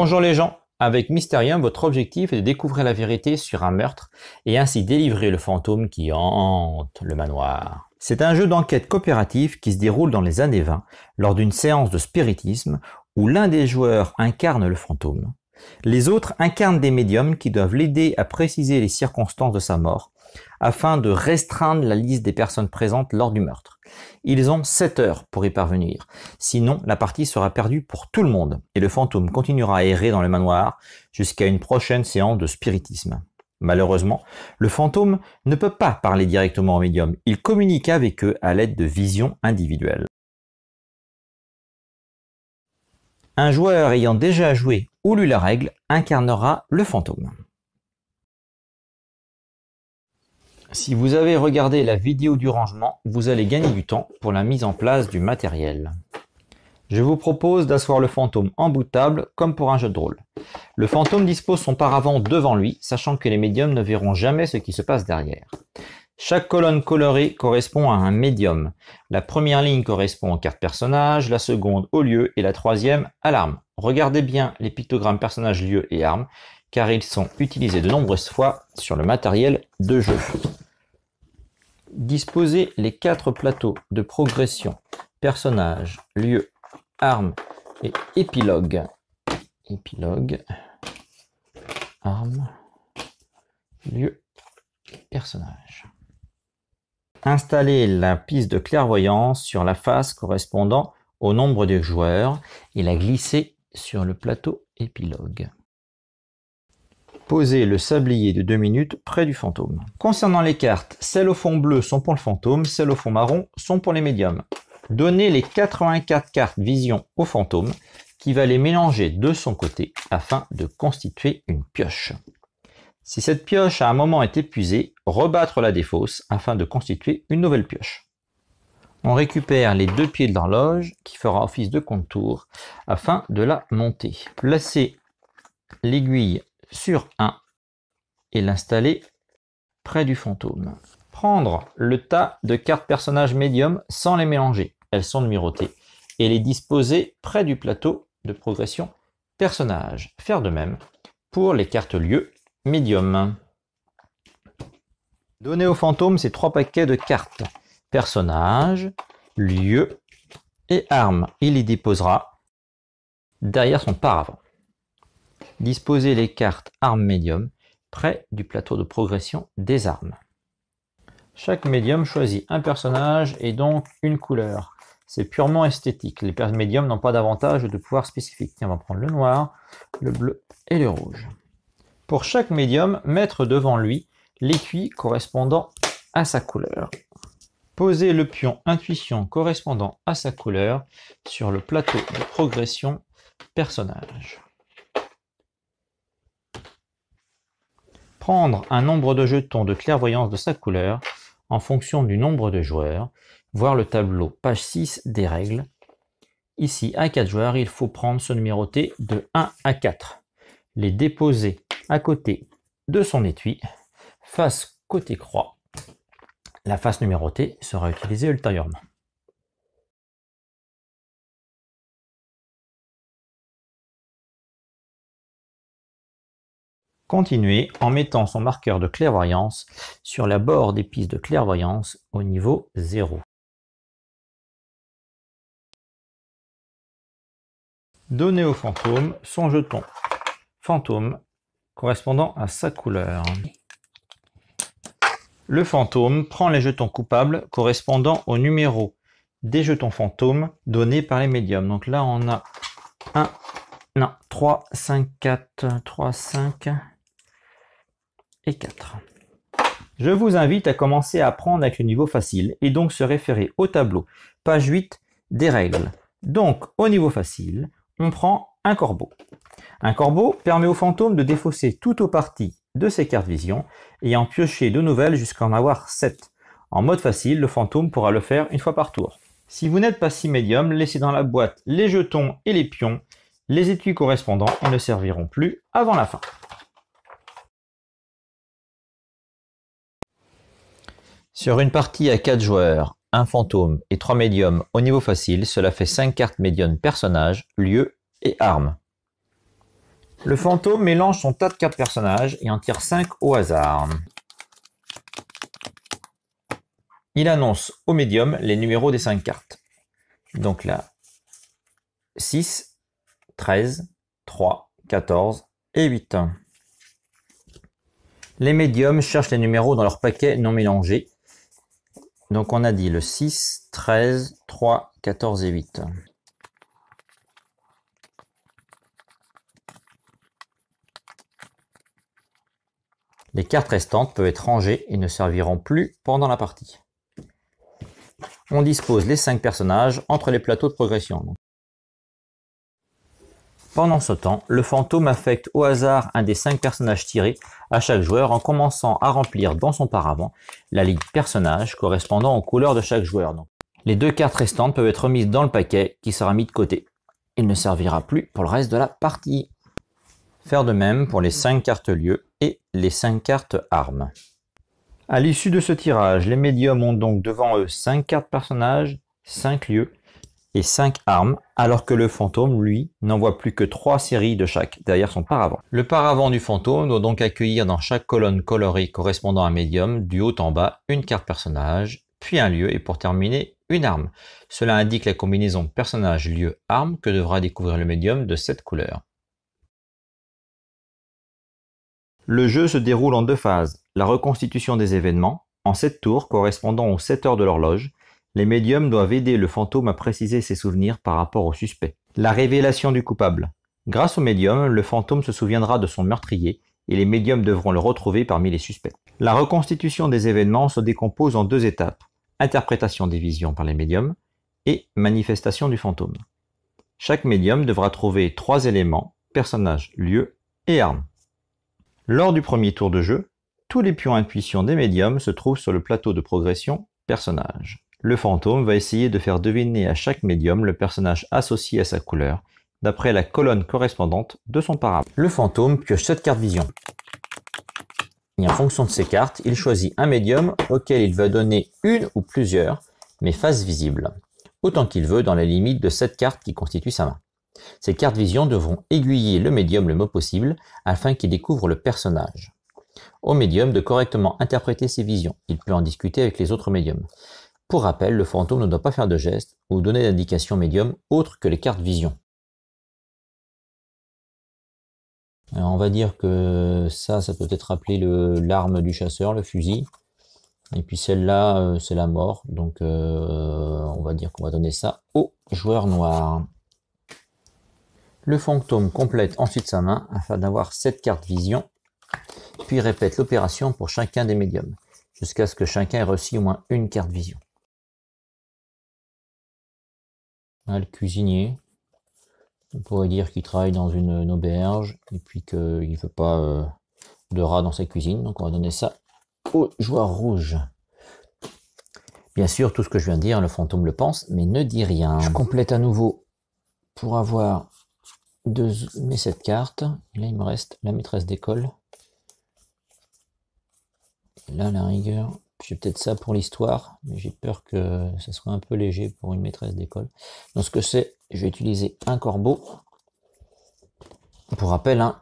Bonjour les gens, avec Mysterium, votre objectif est de découvrir la vérité sur un meurtre et ainsi délivrer le fantôme qui hante le manoir. C'est un jeu d'enquête coopératif qui se déroule dans les années 20 lors d'une séance de spiritisme où l'un des joueurs incarne le fantôme. Les autres incarnent des médiums qui doivent l'aider à préciser les circonstances de sa mort afin de restreindre la liste des personnes présentes lors du meurtre. Ils ont 7 heures pour y parvenir, sinon la partie sera perdue pour tout le monde et le fantôme continuera à errer dans le manoir jusqu'à une prochaine séance de spiritisme. Malheureusement, le fantôme ne peut pas parler directement aux médiums, il communique avec eux à l'aide de visions individuelles. Un joueur ayant déjà joué ou lu la règle incarnera le fantôme. Si vous avez regardé la vidéo du rangement, vous allez gagner du temps pour la mise en place du matériel. Je vous propose d'asseoir le fantôme en bout de table comme pour un jeu de rôle. Le fantôme dispose son paravent devant lui, sachant que les médiums ne verront jamais ce qui se passe derrière. Chaque colonne colorée correspond à un médium. La première ligne correspond aux cartes personnages, la seconde au lieu et la troisième à l'arme. Regardez bien les pictogrammes personnages, lieu et armes, car ils sont utilisés de nombreuses fois sur le matériel de jeu. Disposez les quatre plateaux de progression, personnages, lieu, armes et épilogue. Épilogue, armes. Installez la piste de clairvoyance sur la face correspondant au nombre de joueurs et la glissez sur le plateau épilogue. Posez le sablier de 2 minutes près du fantôme. Concernant les cartes, celles au fond bleu sont pour le fantôme, celles au fond marron sont pour les médiums. Donnez les 84 cartes vision au fantôme qui va les mélanger de son côté afin de constituer une pioche. Si cette pioche à un moment est épuisée, rebattre la défausse afin de constituer une nouvelle pioche. On récupère les deux pieds de l'horloge qui fera office de contour afin de la monter. Placez l'aiguille sur un et l'installer près du fantôme. Prendre le tas de cartes personnages médium sans les mélanger, elles sont numérotées, et les disposer près du plateau de progression personnage. Faire de même pour les cartes lieu médium. Donnez au fantôme ces trois paquets de cartes personnage, lieu et armes. Il y déposera derrière son paravent. Disposez les cartes armes médium près du plateau de progression des armes. Chaque médium choisit un personnage et donc une couleur. C'est purement esthétique. Les médiums n'ont pas d'avantage de pouvoir spécifique. on va prendre le noir, le bleu et le rouge. Pour chaque médium, mettre devant lui l'écuit correspondant à sa couleur. Posez le pion intuition correspondant à sa couleur sur le plateau de progression personnage. Prendre un nombre de jetons de clairvoyance de sa couleur en fonction du nombre de joueurs, voir le tableau page 6 des règles. Ici, à 4 joueurs, il faut prendre ce numéroté de 1 à 4. Les déposer à côté de son étui, face côté croix. La face numérotée sera utilisée ultérieurement. Continuez en mettant son marqueur de clairvoyance sur la bord des pistes de clairvoyance au niveau 0. Donnez au fantôme son jeton fantôme correspondant à sa couleur. Le fantôme prend les jetons coupables correspondant au numéro des jetons fantômes donnés par les médiums. Donc là, on a 1, non, 3, 5, 4, 3, 5, 4. Je vous invite à commencer à apprendre avec le niveau facile et donc se référer au tableau, page 8 des règles. Donc, au niveau facile, on prend un corbeau. Un corbeau permet au fantôme de défausser tout ou partie de ses cartes vision et en piocher de nouvelles jusqu'à en avoir 7. En mode facile, le fantôme pourra le faire une fois par tour. Si vous n'êtes pas si médium, laissez dans la boîte les jetons et les pions. Les étuis correspondants ne serviront plus avant la fin. Sur une partie à 4 joueurs, un fantôme et 3 médiums au niveau facile, cela fait 5 cartes médiums personnages, lieux et armes. Le fantôme mélange son tas de cartes personnages et en tire 5 au hasard. Il annonce au médium les numéros des 5 cartes. Donc là, 6, 13, 3, 14 et 8. Les médiums cherchent les numéros dans leur paquet non mélangés. Donc on a dit le 6, 13, 3, 14 et 8. Les cartes restantes peuvent être rangées et ne serviront plus pendant la partie. On dispose les 5 personnages entre les plateaux de progression. Pendant ce temps, le fantôme affecte au hasard un des 5 personnages tirés à chaque joueur en commençant à remplir dans son paravent la ligne personnage correspondant aux couleurs de chaque joueur. Les deux cartes restantes peuvent être mises dans le paquet qui sera mis de côté. Il ne servira plus pour le reste de la partie. Faire de même pour les 5 cartes lieux et les 5 cartes armes. À l'issue de ce tirage, les médiums ont donc devant eux 5 cartes personnages, 5 lieux et 5 armes, alors que le fantôme, lui, n'envoie plus que 3 séries de chaque derrière son paravent. Le paravent du fantôme doit donc accueillir dans chaque colonne colorée correspondant à un médium, du haut en bas, une carte personnage, puis un lieu et pour terminer, une arme. Cela indique la combinaison personnage-lieu-arme que devra découvrir le médium de cette couleur. Le jeu se déroule en deux phases. La reconstitution des événements, en sept tours correspondant aux 7 heures de l'horloge. Les médiums doivent aider le fantôme à préciser ses souvenirs par rapport au suspect. La révélation du coupable. Grâce au médium, le fantôme se souviendra de son meurtrier et les médiums devront le retrouver parmi les suspects. La reconstitution des événements se décompose en deux étapes. Interprétation des visions par les médiums et manifestation du fantôme. Chaque médium devra trouver trois éléments, personnages, lieux et armes. Lors du premier tour de jeu, tous les pions intuition des médiums se trouvent sur le plateau de progression personnage. Le fantôme va essayer de faire deviner à chaque médium le personnage associé à sa couleur, d'après la colonne correspondante de son parapluie. Le fantôme pioche cette carte vision. Et en fonction de ces cartes, il choisit un médium auquel il va donner une ou plusieurs, mais faces visibles, autant qu'il veut dans la limite de cette carte qui constitue sa main. Ces cartes vision devront aiguiller le médium le mot possible afin qu'il découvre le personnage. Au médium de correctement interpréter ses visions. Il peut en discuter avec les autres médiums. Pour rappel, le fantôme ne doit pas faire de gestes ou donner d'indications médium autres que les cartes vision. on va dire que ça, ça peut être appelé l'arme du chasseur, le fusil. Et puis celle-là, euh, c'est la mort. Donc euh, on va dire qu'on va donner ça au joueur noir. Le fantôme complète ensuite sa main afin d'avoir cette cartes vision, puis répète l'opération pour chacun des médiums, jusqu'à ce que chacun ait reçu au moins une carte vision. Le cuisinier, on pourrait dire qu'il travaille dans une, auberge et puis qu'il ne veut pas euh, de rats dans sa cuisine, donc on va donner ça au joueur rouge. Bien sûr, tout ce que je viens de dire, le fantôme le pense, mais ne dit rien. Je complète à nouveau pour avoir de mes cette carte. là, il me reste la maîtresse d'école. Là, la rigueur, j'ai peut-être ça pour l'histoire, mais j'ai peur que ça soit un peu léger pour une maîtresse d'école. Donc, ce que c'est, je vais utiliser un corbeau. Pour rappel, hein,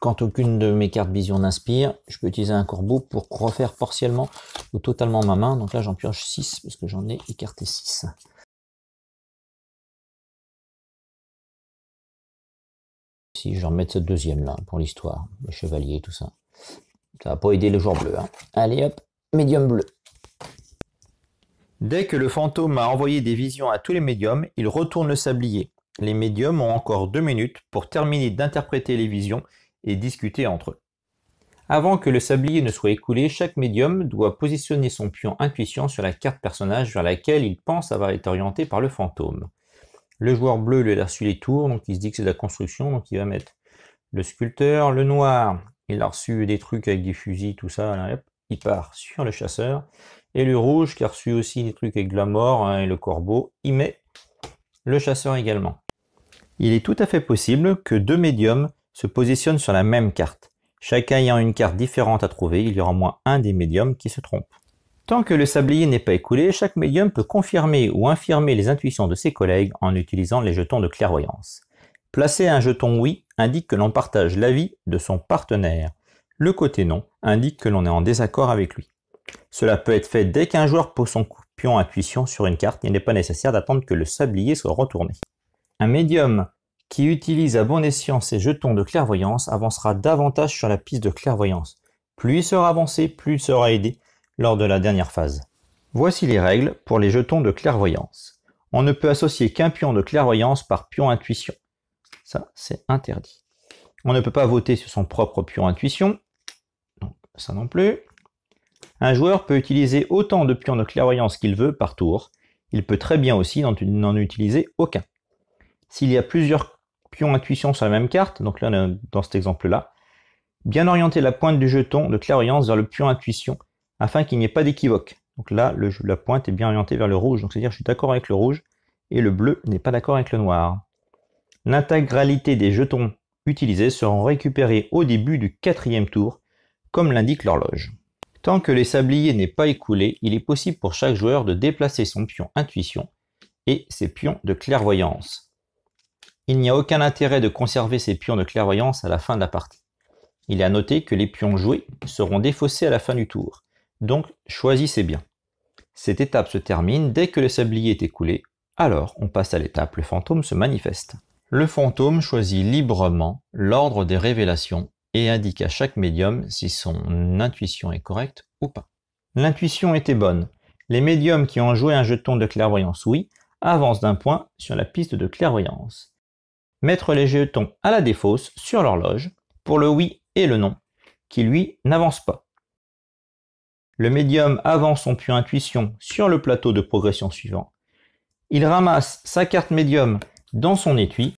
quand aucune de mes cartes vision n'inspire, je peux utiliser un corbeau pour refaire partiellement ou totalement ma main. Donc là, j'en pioche 6 parce que j'en ai écarté 6. Si je remettre cette deuxième là pour l'histoire, les chevaliers, tout ça. Ça va pas aider le joueur bleu. Hein. Allez hop, médium bleu. Dès que le fantôme a envoyé des visions à tous les médiums, il retourne le sablier. Les médiums ont encore deux minutes pour terminer d'interpréter les visions et discuter entre eux. Avant que le sablier ne soit écoulé, chaque médium doit positionner son pion intuition sur la carte personnage vers laquelle il pense avoir été orienté par le fantôme. Le joueur bleu, lui, a reçu les tours, donc il se dit que c'est de la construction, donc il va mettre le sculpteur. Le noir, il a reçu des trucs avec des fusils, tout ça, il part sur le chasseur. Et le rouge, qui a reçu aussi des trucs avec de la mort hein, et le corbeau, il met le chasseur également. Il est tout à fait possible que deux médiums se positionnent sur la même carte. Chacun ayant une carte différente à trouver, il y aura au moins un des médiums qui se trompe. Tant que le sablier n'est pas écoulé, chaque médium peut confirmer ou infirmer les intuitions de ses collègues en utilisant les jetons de clairvoyance. Placer un jeton oui indique que l'on partage l'avis de son partenaire. Le côté non indique que l'on est en désaccord avec lui. Cela peut être fait dès qu'un joueur pose son pion intuition sur une carte, il n'est pas nécessaire d'attendre que le sablier soit retourné. Un médium qui utilise à bon escient ses jetons de clairvoyance avancera davantage sur la piste de clairvoyance. Plus il sera avancé, plus il sera aidé lors de la dernière phase. Voici les règles pour les jetons de clairvoyance. On ne peut associer qu'un pion de clairvoyance par pion intuition. Ça, c'est interdit. On ne peut pas voter sur son propre pion intuition. Ça non plus. Un joueur peut utiliser autant de pions de clairvoyance qu'il veut par tour. Il peut très bien aussi n'en utiliser aucun. S'il y a plusieurs pions intuition sur la même carte, donc là dans cet exemple-là, bien orienter la pointe du jeton de clairvoyance vers le pion intuition afin qu'il n'y ait pas d'équivoque. Donc là, la pointe est bien orientée vers le rouge, donc c'est-à-dire je suis d'accord avec le rouge et le bleu n'est pas d'accord avec le noir. L'intégralité des jetons utilisés seront récupérés au début du quatrième tour, comme l'indique l'horloge. Tant que les sabliers n'est pas écoulé, il est possible pour chaque joueur de déplacer son pion intuition et ses pions de clairvoyance. Il n'y a aucun intérêt de conserver ces pions de clairvoyance à la fin de la partie. Il est à noter que les pions joués seront défaussés à la fin du tour, donc choisissez bien. Cette étape se termine dès que le sablier est écoulé, alors on passe à l'étape le fantôme se manifeste. Le fantôme choisit librement l'ordre des révélations et indique à chaque médium si son intuition est correcte ou pas. L'intuition était bonne. Les médiums qui ont joué un jeton de clairvoyance oui avancent d'un point sur la piste de clairvoyance. Mettre les jetons à la défausse sur l'horloge pour le oui et le non, qui lui n'avance pas. Le médium avance son pion intuition sur le plateau de progression suivant. Il ramasse sa carte médium dans son étui.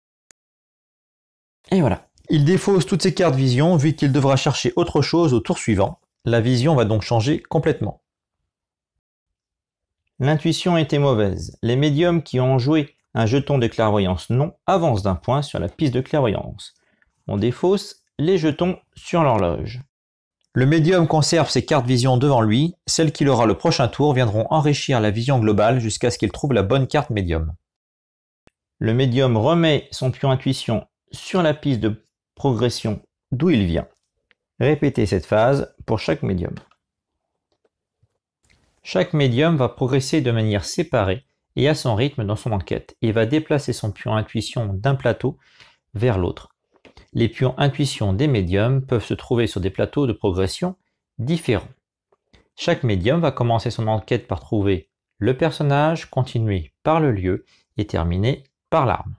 Et voilà. Il défausse toutes ses cartes vision vu qu'il devra chercher autre chose au tour suivant. La vision va donc changer complètement. L'intuition était mauvaise. Les médiums qui ont joué un jeton de clairvoyance non avancent d'un point sur la piste de clairvoyance. On défausse les jetons sur l'horloge. Le médium conserve ses cartes vision devant lui, celles qu'il aura le prochain tour viendront enrichir la vision globale jusqu'à ce qu'il trouve la bonne carte médium. Le médium remet son pion intuition sur la piste de progression d'où il vient. Répétez cette phase pour chaque médium. Chaque médium va progresser de manière séparée et à son rythme dans son enquête et va déplacer son pion intuition d'un plateau vers l'autre. Les pions intuition des médiums peuvent se trouver sur des plateaux de progression différents. Chaque médium va commencer son enquête par trouver le personnage, continuer par le lieu et terminer par l'arme.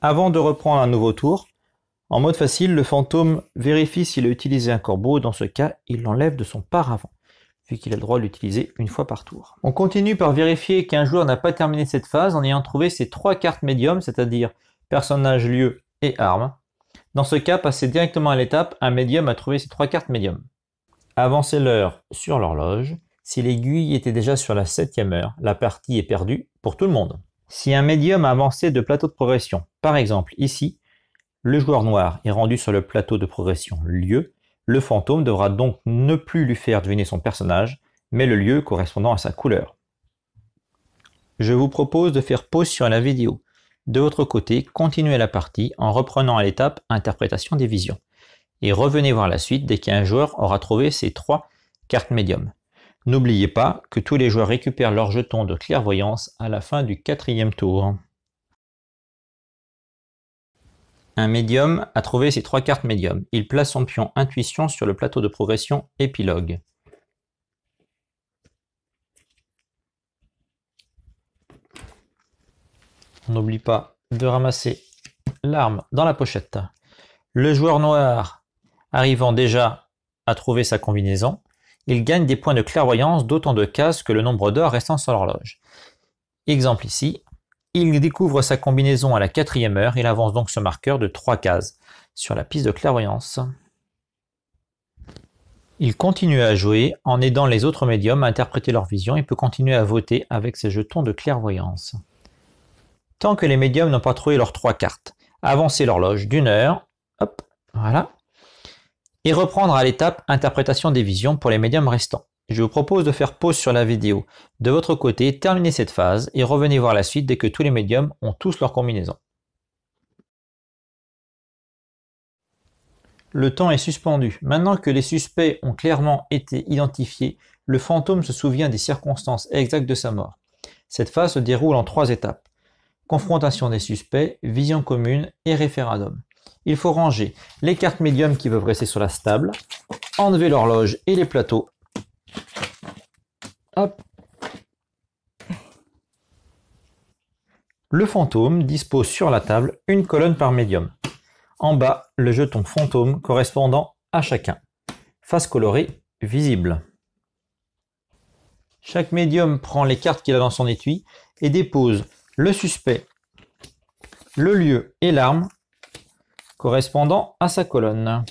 Avant de reprendre un nouveau tour, en mode facile, le fantôme vérifie s'il a utilisé un corbeau. Dans ce cas, il l'enlève de son paravent, vu qu'il a le droit de l'utiliser une fois par tour. On continue par vérifier qu'un joueur n'a pas terminé cette phase en ayant trouvé ses trois cartes médium, c'est-à-dire personnage, lieu et arme. Dans ce cas, passez directement à l'étape un médium a trouvé ses trois cartes médium. Avancez l'heure sur l'horloge. Si l'aiguille était déjà sur la septième heure, la partie est perdue pour tout le monde. Si un médium a avancé de plateau de progression, par exemple ici, le joueur noir est rendu sur le plateau de progression lieu, le fantôme devra donc ne plus lui faire deviner son personnage, mais le lieu correspondant à sa couleur. Je vous propose de faire pause sur la vidéo. De votre côté, continuez la partie en reprenant à l'étape interprétation des visions. Et revenez voir la suite dès qu'un joueur aura trouvé ses trois cartes médium. N'oubliez pas que tous les joueurs récupèrent leur jeton de clairvoyance à la fin du quatrième tour. Un médium a trouvé ses trois cartes médium. Il place son pion intuition sur le plateau de progression épilogue. On n'oublie pas de ramasser l'arme dans la pochette. Le joueur noir arrivant déjà à trouver sa combinaison, il gagne des points de clairvoyance d'autant de cases que le nombre d'heures restant sur l'horloge. Exemple ici, il découvre sa combinaison à la quatrième heure, il avance donc ce marqueur de trois cases sur la piste de clairvoyance. Il continue à jouer en aidant les autres médiums à interpréter leur vision et peut continuer à voter avec ses jetons de clairvoyance. Tant que les médiums n'ont pas trouvé leurs trois cartes, avancez l'horloge d'une heure, hop, et reprendre à l'étape interprétation des visions pour les médiums restants. Je vous propose de faire pause sur la vidéo. De votre côté, terminez cette phase et revenez voir la suite dès que tous les médiums ont tous leur combinaison. Le temps est suspendu. Maintenant que les suspects ont clairement été identifiés, le fantôme se souvient des circonstances exactes de sa mort. Cette phase se déroule en trois étapes. Confrontation des suspects, vision commune et référendum. Il faut ranger les cartes médium qui peuvent rester sur la stable, enlever l'horloge et les plateaux. Le fantôme dispose sur la table une colonne par médium. En bas, le jeton fantôme correspondant à chacun. Face colorée, visible. Chaque médium prend les cartes qu'il a dans son étui et dépose le suspect, le lieu et l'arme correspondant à sa colonne.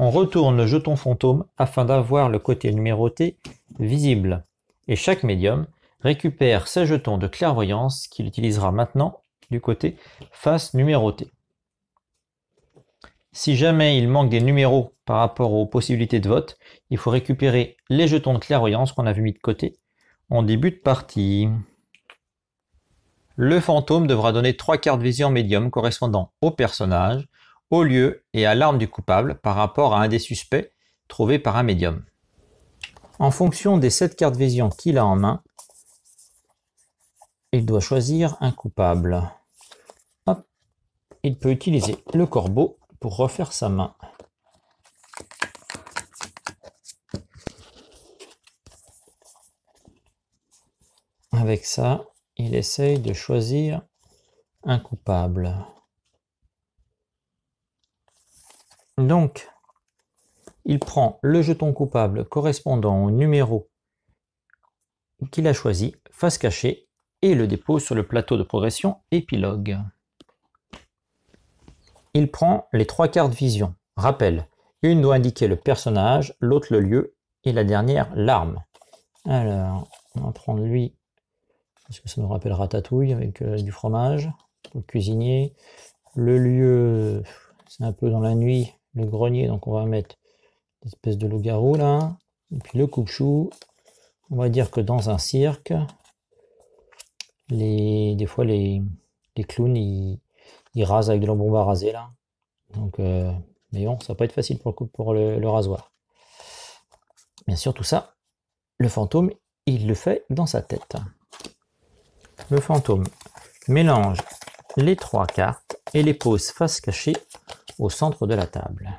On retourne le jeton fantôme afin d'avoir le côté numéroté visible et chaque médium récupère ses jetons de clairvoyance qu'il utilisera maintenant du côté face numéroté. Si jamais il manque des numéros par rapport aux possibilités de vote, il faut récupérer les jetons de clairvoyance qu'on avait mis de côté en début de partie. Le fantôme devra donner trois cartes vision médium correspondant au personnage, au lieu et à l'arme du coupable par rapport à un des suspects trouvé par un médium. En fonction des sept cartes vision qu'il a en main, il doit choisir un coupable. Il peut utiliser le corbeau pour refaire sa main. Avec ça, il essaye de choisir un coupable. Donc, il prend le jeton coupable correspondant au numéro qu'il a choisi, face cachée, et le dépose sur le plateau de progression épilogue. Il prend les trois cartes vision. Rappel, une doit indiquer le personnage, l'autre le lieu et la dernière l'arme. Alors, on va prendre lui parce que ça nous rappelle Ratatouille avec euh, du fromage, le cuisinier. Le lieu, c'est un peu dans la nuit, le grenier, donc on va mettre l'espèce de loup-garou là. Puis le coupe-chou, on va dire que dans un cirque, les, des fois les, clowns ils, rasent avec de la bombe à raser là. Donc, euh, mais bon, ça va pas être facile pour, le, pour le rasoir. Bien sûr, tout ça, le fantôme, il le fait dans sa tête le fantôme mélange les trois cartes et les pose face cachée au centre de la table.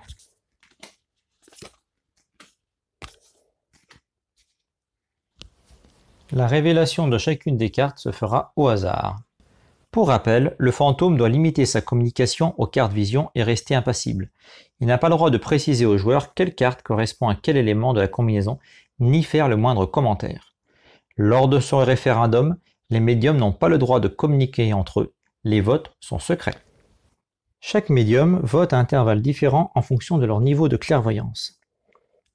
La révélation de chacune des cartes se fera au hasard. Pour rappel, le fantôme doit limiter sa communication aux cartes vision et rester impassible. Il n'a pas le droit de préciser au joueur quelle carte correspond à quel élément de la combinaison, ni faire le moindre commentaire. Lors de son référendum, les médiums n'ont pas le droit de communiquer entre eux. Les votes sont secrets. Chaque médium vote à intervalles différents en fonction de leur niveau de clairvoyance,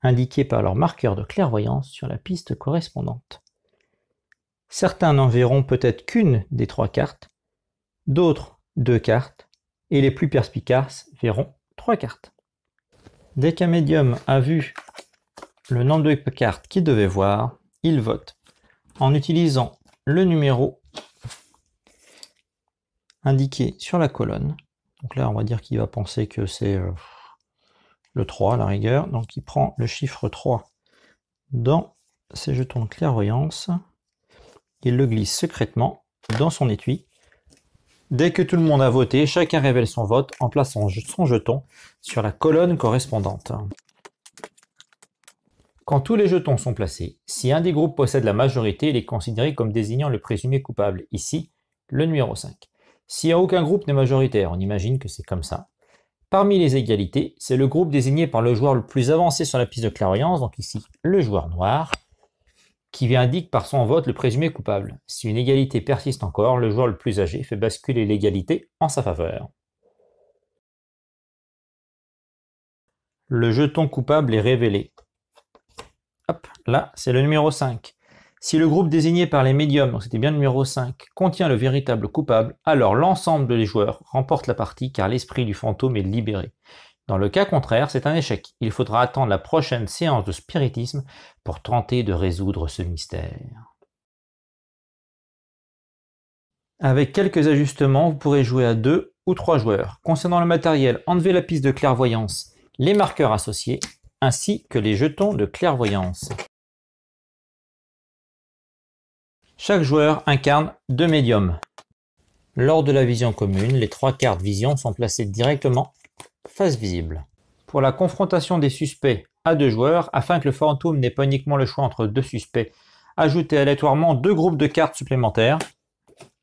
indiqué par leur marqueur de clairvoyance sur la piste correspondante. Certains n'en verront peut-être qu'une des trois cartes, d'autres deux cartes, et les plus perspicaces verront trois cartes. Dès qu'un médium a vu le nombre de cartes qu'il devait voir, il vote en utilisant le numéro indiqué sur la colonne. Donc là, on va dire qu'il va penser que c'est euh, le 3 à la rigueur. Donc il prend le chiffre 3 dans ses jetons de clairvoyance. Il le glisse secrètement dans son étui. Dès que tout le monde a voté, chacun révèle son vote en plaçant son jeton sur la colonne correspondante. Quand tous les jetons sont placés, si un des groupes possède la majorité, il est considéré comme désignant le présumé coupable, ici le numéro 5. Si aucun groupe n'est majoritaire, on imagine que c'est comme ça. Parmi les égalités, c'est le groupe désigné par le joueur le plus avancé sur la piste de clairvoyance, donc ici le joueur noir, qui indique par son vote le présumé coupable. Si une égalité persiste encore, le joueur le plus âgé fait basculer l'égalité en sa faveur. Le jeton coupable est révélé. Hop, là, c'est le numéro 5. Si le groupe désigné par les médiums, donc c'était bien le numéro 5, contient le véritable coupable, alors l'ensemble des joueurs remporte la partie car l'esprit du fantôme est libéré. Dans le cas contraire, c'est un échec. Il faudra attendre la prochaine séance de spiritisme pour tenter de résoudre ce mystère. Avec quelques ajustements, vous pourrez jouer à 2 ou trois joueurs. Concernant le matériel, enlevez la piste de clairvoyance, les marqueurs associés, ainsi que les jetons de clairvoyance. Chaque joueur incarne deux médiums. Lors de la vision commune, les trois cartes vision sont placées directement face visible. Pour la confrontation des suspects à deux joueurs, afin que le fantôme n'ait pas uniquement le choix entre deux suspects, ajoutez aléatoirement deux groupes de cartes supplémentaires.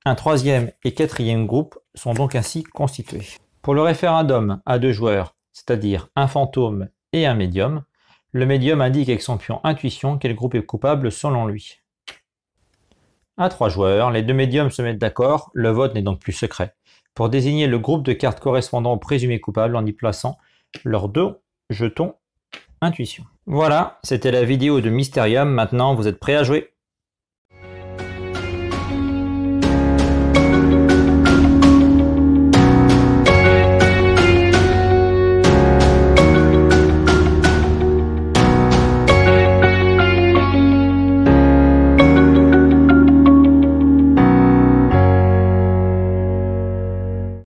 Un troisième et quatrième groupe sont donc ainsi constitués. Pour le référendum à deux joueurs, c'est-à-dire un fantôme et un médium, le médium indique avec son pion intuition quel groupe est coupable selon lui. À trois joueurs, les deux médiums se mettent d'accord, le vote n'est donc plus secret, pour désigner le groupe de cartes correspondant au présumé coupable en y plaçant leurs deux jetons intuition. Voilà, c'était la vidéo de Mysterium, maintenant vous êtes prêts à jouer